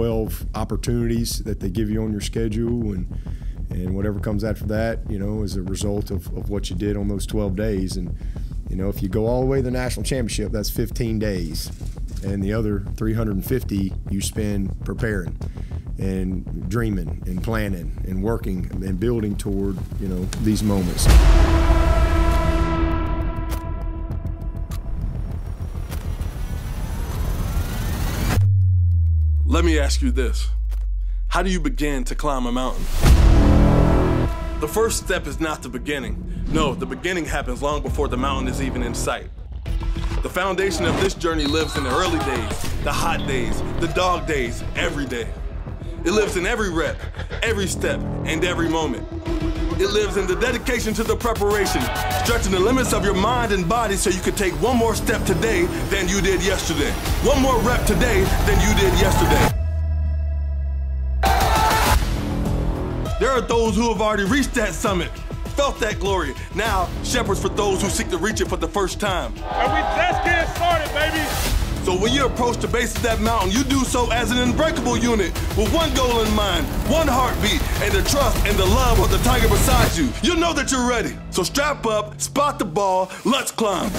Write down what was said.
12 opportunities that they give you on your schedule, and and whatever comes after that, you know, is a result of, of what you did on those 12 days. And you know, if you go all the way to the national championship, that's 15 days, and the other 350 you spend preparing and dreaming and planning and working and building toward you know these moments. Let me ask you this. How do you begin to climb a mountain? The first step is not the beginning. No, the beginning happens long before the mountain is even in sight. The foundation of this journey lives in the early days, the hot days, the dog days, every day. It lives in every rep, every step, and every moment. It lives in the dedication to the preparation, stretching the limits of your mind and body so you can take one more step today than you did yesterday. One more rep today than you did yesterday. There are those who have already reached that summit, felt that glory. Now, shepherds for those who seek to reach it for the first time. And we just getting started, baby. So when you approach the base of that mountain, you do so as an unbreakable unit with one goal in mind, one heartbeat, and the trust and the love of the tiger you. You know that you're ready. So strap up, spot the ball, let's climb.